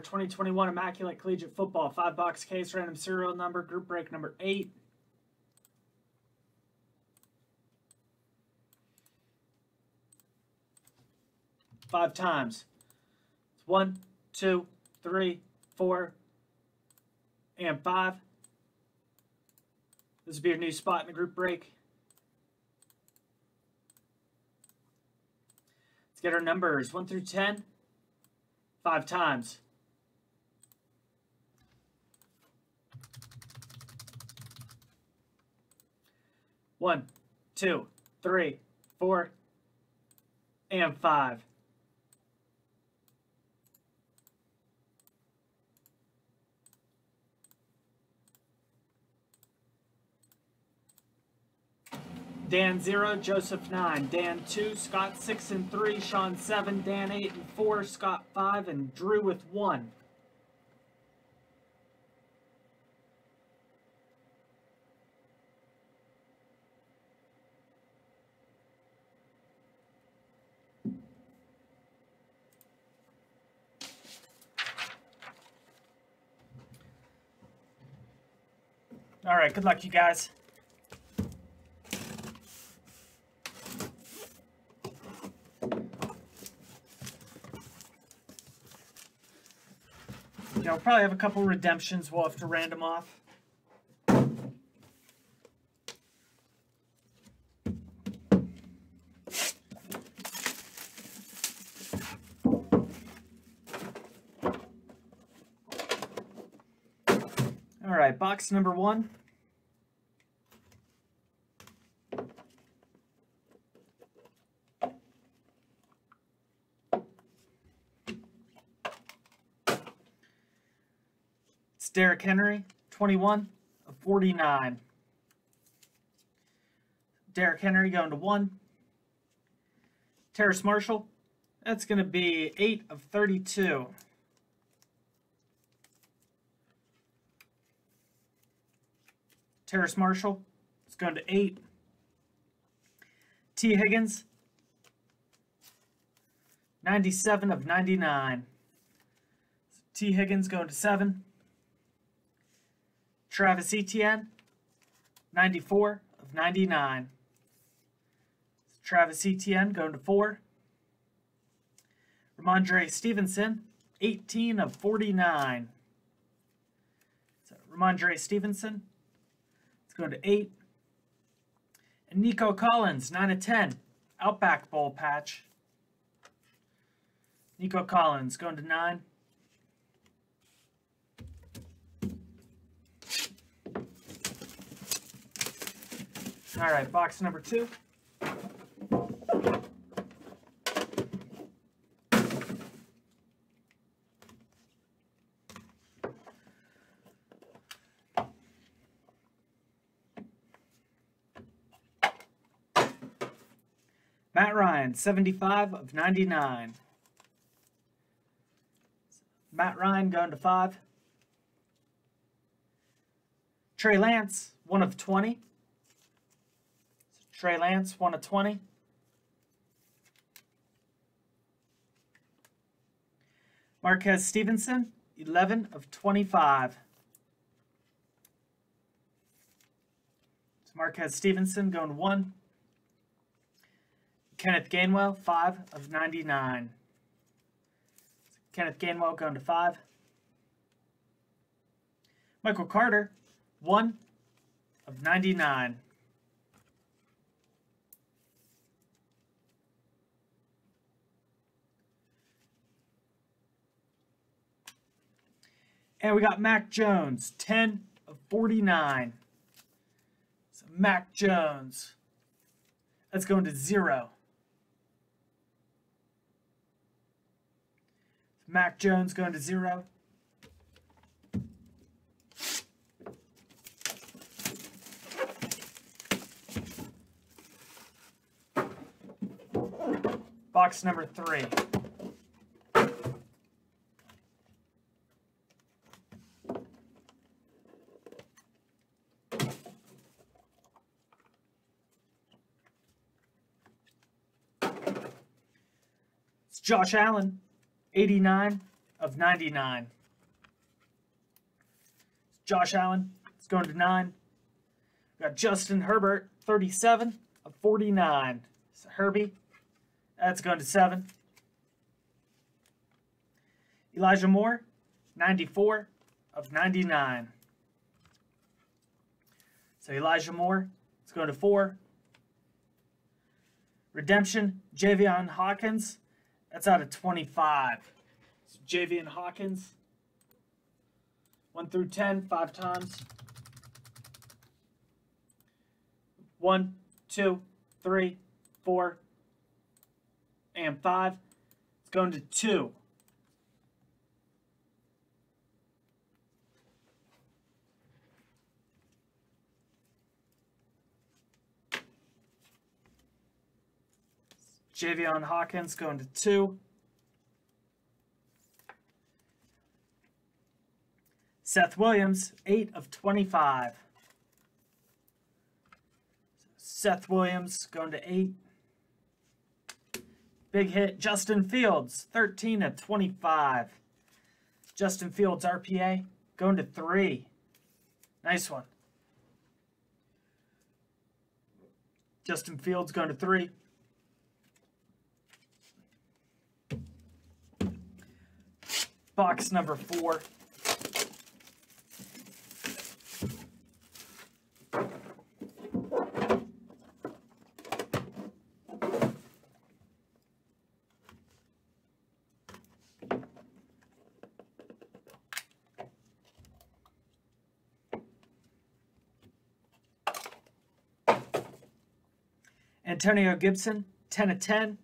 2021 Immaculate Collegiate Football five box case random serial number group break number eight. Five times. One, two, three, four, and five. This will be your new spot in the group break. Let's get our numbers 1 through 10 five times. One, two, three, four, and five. Dan 0, Joseph 9, Dan 2, Scott 6 and 3, Sean 7, Dan 8 and 4, Scott 5, and Drew with 1. All right, good luck, you guys. Yeah, we'll probably have a couple redemptions we'll have to random off. All right, box number one. It's Derrick Henry, 21 of 49. Derrick Henry going to 1. Terrace Marshall, that's going to be 8 of 32. Terrace Marshall, it's going to 8. Tee Higgins, 97 of 99. Tee Higgins going to 7. Travis Etienne, 94 of 99. Travis Etienne going to 4. Rhamondre Stevenson, 18 of 49. So Rhamondre Stevenson, let's go to 8. And Nico Collins, 9 of 10. Outback Bowl patch. Nico Collins going to 9. All right, box number two. Matt Ryan, 75 of 99. Matt Ryan going to 5. Trey Lance, 1 of 20. Trey Lance, 1 of 20. Marquez Stevenson, 11 of 25. So Marquez Stevenson going 1. Kenneth Gainwell, 5 of 99. Kenneth Gainwell going to 5. Michael Carter, 1 of 99. And we got Mac Jones, 10 of 49. So Mac Jones. That's going to 0. Mac Jones going to 0. Box number 3. Josh Allen, 89 of of 99. Josh Allen is going to 9. We got Justin Herbert, 37 of 49. So Herbie, that's going to 7. Elijah Moore, 94 of 99. So Elijah Moore, it's going to 4. Redemption, Javian Hawkins, that's out of 25. So Javian Hawkins, 1 through 10, five times. 1, 2, 3, 4, and 5. It's going to 2. Javian Hawkins going to 2. Seth Williams, 8 of 25. Seth Williams going to 8. Big hit, Justin Fields, 13 of 25. Justin Fields, RPA, going to 3. Nice one. Justin Fields going to 3. Box number 4. Antonio Gibson, 10 of 10.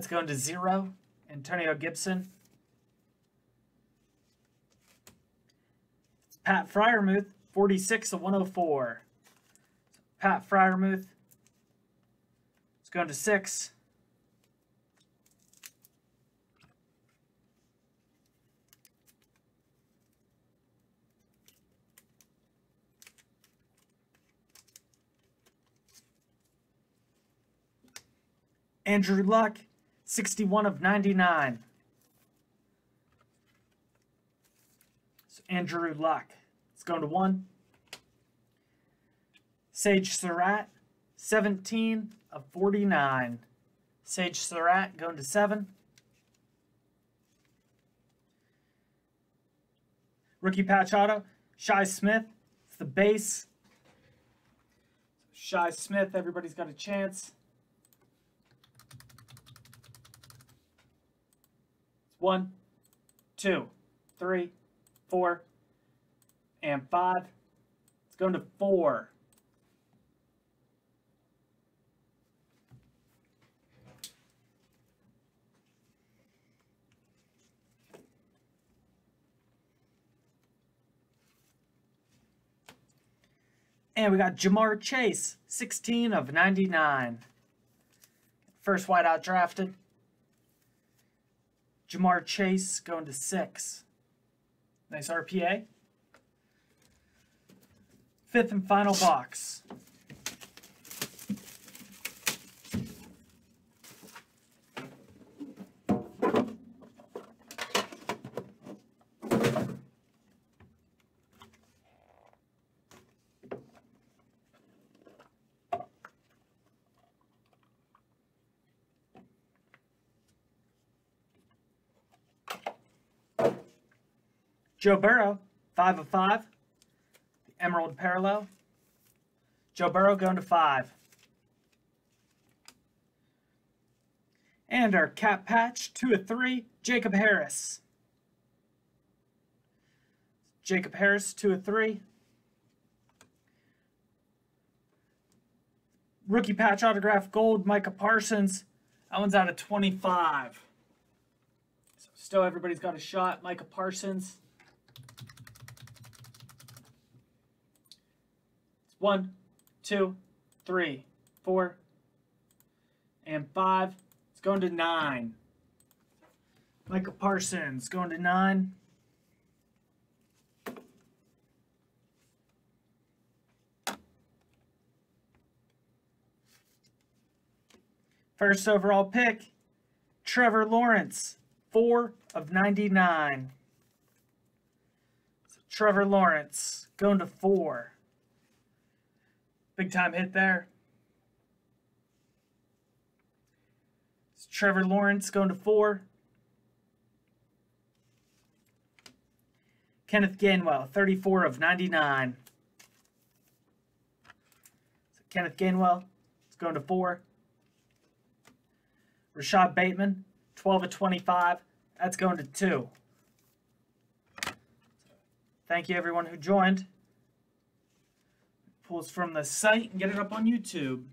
That's going to 0. Antonio Gibson. Pat Freiermuth, 46 of 104. Pat Freiermuth. It's going to 6. Andrew Luck, 61 of 99. So Andrew Luck. It's going to 1. Sage Surratt, 17 of 49. Sage Surratt going to 7. Rookie patch auto, Shi Smith. It's the base. Shi Smith, everybody's got a chance. One, two, three, four, and five. It's going to four. And we got Ja'Marr Chase, 16 of 99. First wideout drafted. Ja'Marr Chase going to 6. Nice RPA. Fifth and final box. Joe Burrow, 5 of 5. The Emerald Parallel. Joe Burrow going to 5. And our cap patch, 2 of 3, Jacob Harris. Jacob Harris, 2 of 3. Rookie patch autograph gold, Micah Parsons. That one's out of 25. So still everybody's got a shot. Micah Parsons. One, two, three, four, and five. It's going to nine. Micah Parsons going to nine. First overall pick, Trevor Lawrence, 4 of 99. So Trevor Lawrence going to 4. Big time hit there. So Trevor Lawrence going to 4. Kenneth Gainwell, 34 of 99. So Kenneth Gainwell is going to 4. Rashod Bateman, 12 of 25. That's going to 2. Thank you, everyone who joined. Pulls from the site and get it up on YouTube.